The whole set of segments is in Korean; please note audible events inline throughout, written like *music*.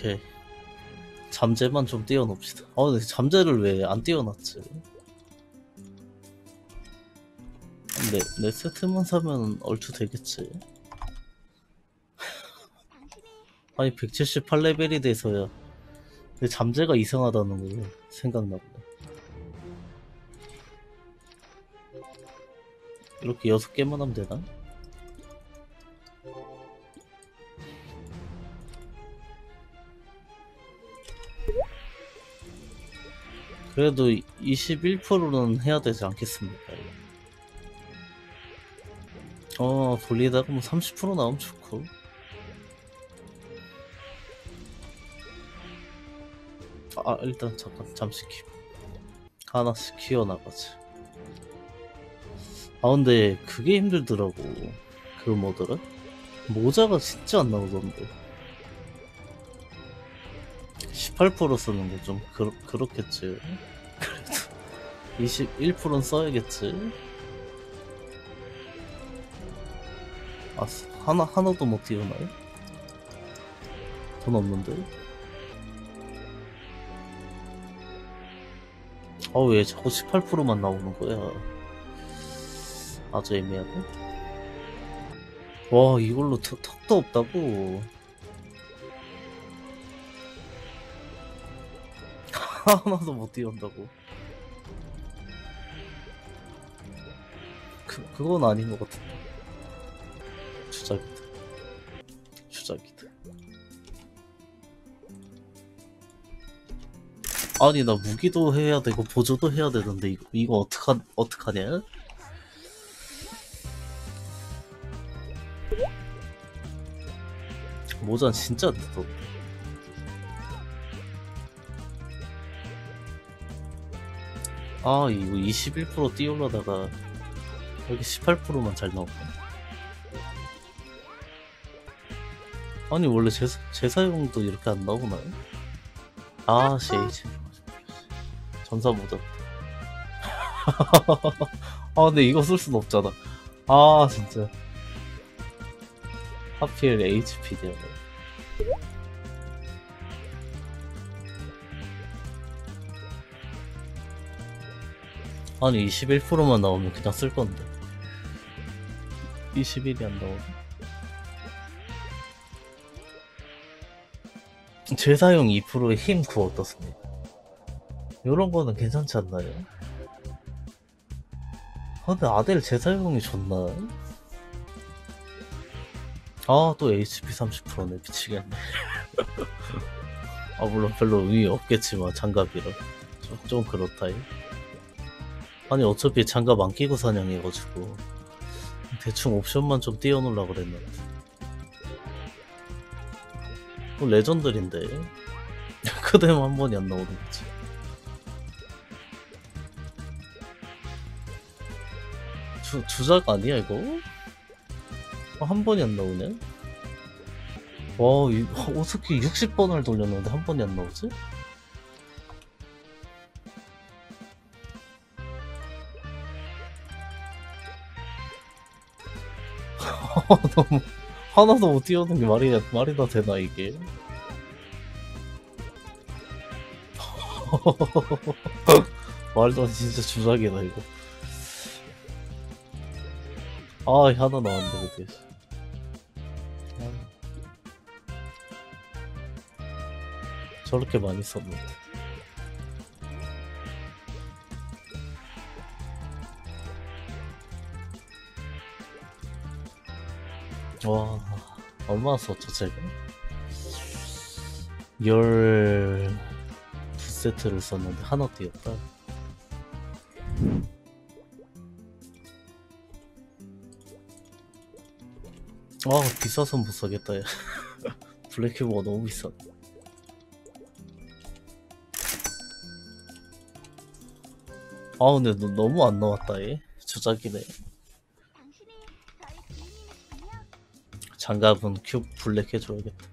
오케이. 잠재만 좀 띄워놓읍시다. 아, 근데 잠재를 왜 안 띄워놨지? 네, 네 세트만 사면 얼추 되겠지. *laughs* 아니, 178레벨이 돼서야. 근데 잠재가 이상하다는 거 생각나 보네. 이렇게 여섯 개만 하면 되나? 그래도 21%는 해야 되지 않겠습니까? 어, 돌리다가 뭐 30% 나오면 좋고. 아, 일단 잠깐, 잠시 키 하나씩 키워나가지. 아, 근데 그게 힘들더라고. 그 뭐더라? 모자가 진짜 안 나오던데. 18% 쓰는 거좀 그렇, 그렇겠지. 그래도 21%는 써야겠지. 아, 하나, 하나도 못 띄우나요? 돈 없는데? 아, 왜 자꾸 18%만 나오는 거야? 아주 애매하네. 와, 이걸로 턱, 턱도 없다고. 하나도 못 띄운다고. 그, 그건 아닌 것 같은데. 주작이다. 주작이다. 아니, 나 무기도 해야 되고, 보조도 해야 되는데, 이거, 이거 어떡하, 어떡하냐? 모자는 진짜 안 뜯었네. 아 이거 21% 띄우려다가 여기 18%만 잘 나오네 아니 원래 제, 제사용도 이렇게 안 나오나요? 아 CH 전사 모자 *laughs* 아 근데 이거 쓸 순 없잖아. 아 진짜. 하필 HP 되네 아니 21%만 나오면 그냥 쓸 건데 21이 안 나오네 재사용 2%에 힘9 어떻습니까? 요런 거는 괜찮지 않나요? 아 근데 아델 재사용이 좋나? 아 또 HP 30%네 미치겠네 *laughs* 아 물론 별로 의미 없겠지만 장갑이라 좀, 좀 그렇다이 아니 어차피 장갑 안 끼고 사냥해가지고 대충 옵션만 좀 띄워놓으려고 그랬는데 뭐 레전드인데 *laughs* 그대만 한 번이 안 나오는 거지 주, 주작 아니야 이거? 어, 한 번이 안 나오네 와 이, 어떻게 60번을 돌렸는데 한 번이 안 나오지? 너무 *laughs* 하나도 못 띄우는 게 말이 말이 다 되나 이게? *laughs* 말도 진짜 주작이다 이거. 아 하나 나왔는데 그때. 아. 저렇게 많이 썼는데. 와, 얼마나 썼죠, 제가? 열... 두 세트를 썼는데 하나 띄었다. 아, 비싸서 못 사겠다, 야. *laughs* 블랙큐브가 너무 비싸. 아, 근데 너, 너무 안 나왔다, 얘. 주작이네. 장갑은 큐 블랙 해줘야겠다.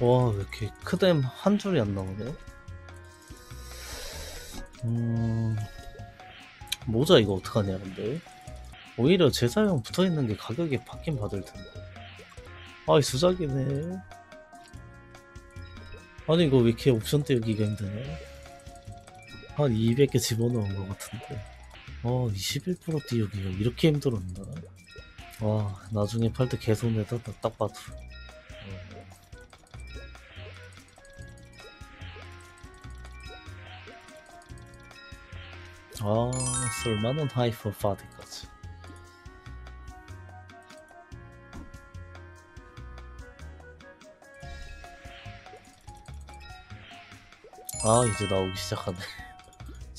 와, 왜 이렇게 크뎀 한 줄이 안 나오네? 음, 모자 이거 어떡하냐, 근데? 오히려 제사용 붙어 있는 게 가격이 받긴 받을 텐데. 아이, 수작이네. 아니, 이거 왜 이렇게 옵션 떼우기가 힘드냐? 한 200개 집어넣은 것 같은데. 어, 21% 띄우기가 이렇게 힘들었나? 와, 나중에 팔 때 개손해다, 나딱 봐도. 어. 아, 쓸만한 하이퍼 파디까지. 아, 이제 나오기 시작하네.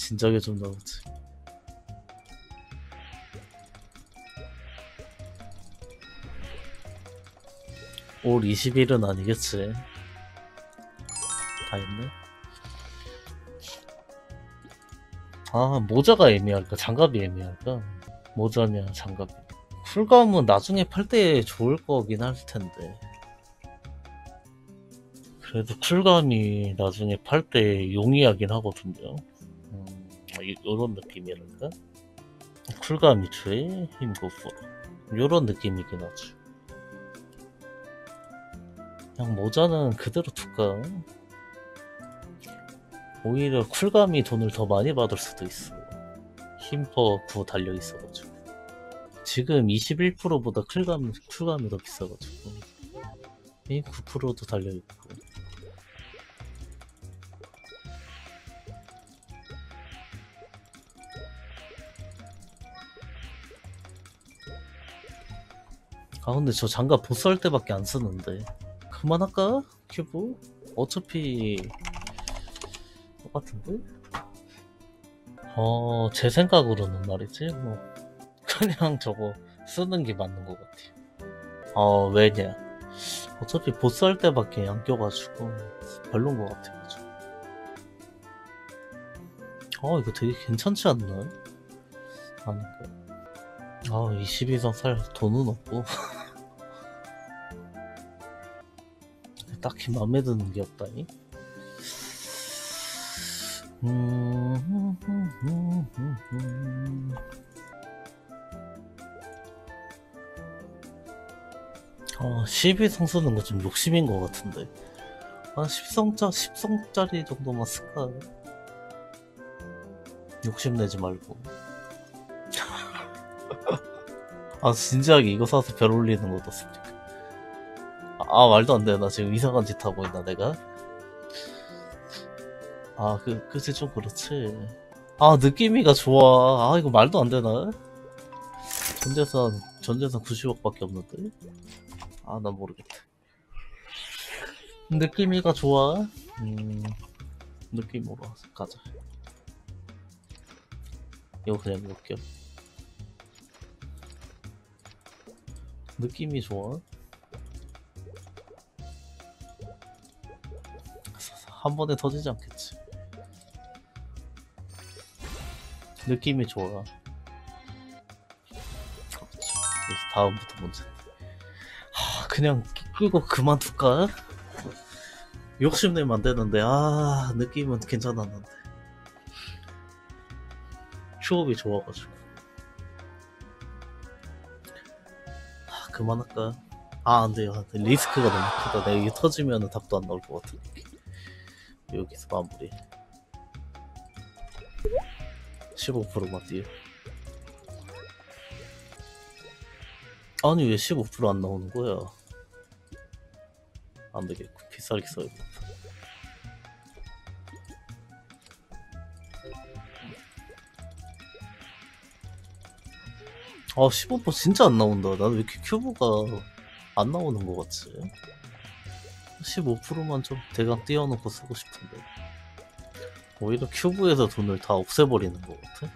진작에 좀 나오지. 올 20일은 아니겠지. 다 했네. 아, 모자가 애매할까? 장갑이 애매할까? 모자냐, 장갑이. 쿨감은 나중에 팔 때 좋을 거긴 할 텐데. 그래도 쿨감이 나중에 팔 때 용이하긴 하거든요. 음, 이- 요런 느낌이랄까? 쿨감이 최 힘고프. 요런 느낌이긴 하죠. 그냥 모자는 그대로 둘까? 오히려 쿨감이 돈을 더 많이 받을 수도 있어. 힘퍼 9 달려있어가지고. 지금 21%보다 쿨감, 쿨감이 더 비싸가지고. 힘 9%도 달려있고. 아, 근데 저 장갑 보스 할 때밖에 안 쓰는데. 그만할까? 큐브? 어차피 똑같은데? 어, 제 생각으로는 말이지, 뭐, 그냥 *laughs* 저거 쓰는 게 맞는 것 같아요. 어, 왜냐. 어차피 보스 할 때밖에 안 껴가지고, 별론 것 같아가지고. 어, 이거 되게 괜찮지 않나? 아닌가? 아, 20 이상 살 돈은 없고. *laughs* 딱히 마음에 드는 게 없다니. 음, 어, 12성 쓰는 거 좀 욕심인 것 같은데. 한 10성짜, 10성짜리 정도만 쓸까? 욕심내지 말고. *laughs* 아, 진지하게 이거 사서 별 올리는 것도 씁니까? 아, 말도 안 돼. 나 지금 이상한 짓 하고 있나, 내가? 아, 그, 그치, 좀 그렇지. 아, 느낌이가 좋아. 아, 이거 말도 안 되나? 전재산, 전재산 90억밖에 없는데? 아, 난 모르겠다. 느낌이가 좋아. 음, 느낌으로 가자. 이거 그냥 몇겨 느낌이 좋아. 한 번에 터지지 않겠지. 느낌이 좋아. 이제 다음부터 문제. 하, 그냥 끌고 그만둘까? 욕심내면 안 되는데, 아, 느낌은 괜찮았는데. 추업이 좋아가지고. 하, 그만할까? 아, 안 돼요. 리스크가 너무 크다. 내가 이게 터지면 답도 안 나올 것 같은 느낌. 여기서 마무리. 15%만 뛰어 아니 왜 15%안 나오는 거야? 안 되겠고 비싸게 써야겠다 아15% 진짜 안 나온다. 나는 왜 이렇게 큐브가 안 나오는 거 같지 15%만 좀 대강 띄워놓고 쓰고 싶은데. 오히려 큐브에서 돈을 다 없애버리는 것 같아?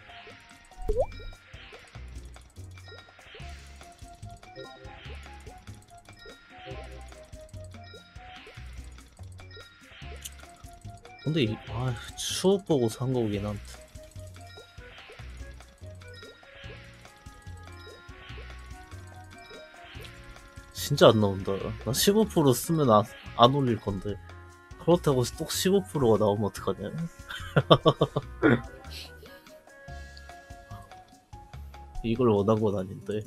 근데 이, 아, 추억 보고 산 거긴 한데. 진짜 안 나온다. 나 15% 쓰면 안, 안 올릴 건데. 그렇다고 또 15%가 나오면 어떡하냐. *laughs* 이걸 원한 건 아닌데.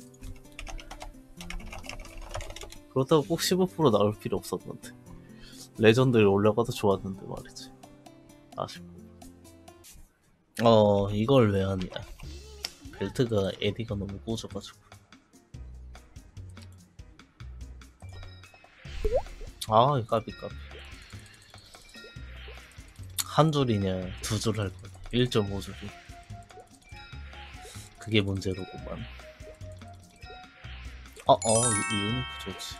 그렇다고 꼭 15% 나올 필요 없었는데. 레전드를 올라가도 좋았는데 말이지. 아쉽고 어 이걸 왜 하냐. 벨트가 에디가 너무 꽂아가지고 아 까비 까비 한 줄이냐 두 줄 할 거냐 1.5줄이 그게 문제로구만 어, 어, 이- 이 유니크 좋지.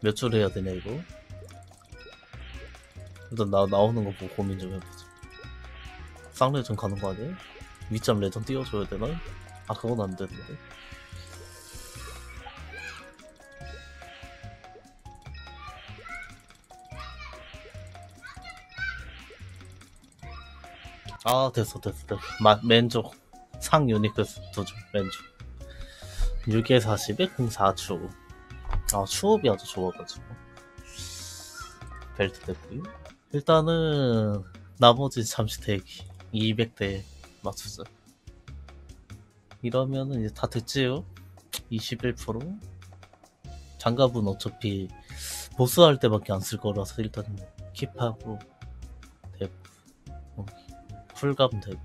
몇 줄 해야 되냐, 이거? 일단 나, 나오는 거 보고 고민 좀 해보자. 쌍레전 가는 거 아니야? 윗잠 레전 띄워줘야 되나? 아, 그건 안 되는데. 아, 됐어, 됐어, 됐어. 마, 맨족. 상 유니크 두 줄, 맨족. 6에 40에 04추. 아, 추업이 아주 좋아가지고. 벨트 됐고요. 일단은, 나머지 잠시 대기. 200대 맞추자. 이러면은 이제 다 됐지요? 21%? 장갑은 어차피 보스 할 때밖에 안 쓸 거라서 일단 킵하고 어, 쿨감 대부.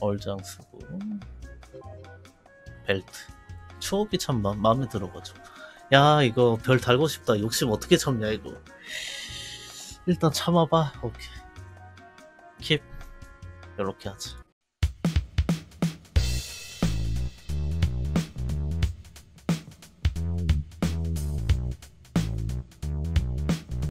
얼장 쓰고. 벨트. 추억이 참 마, 마음에 들어가지고. 야 이거 별 달고 싶다. 욕심 어떻게 참냐 이거. 일단 참아봐. 오케이. 킵. 이렇게 하자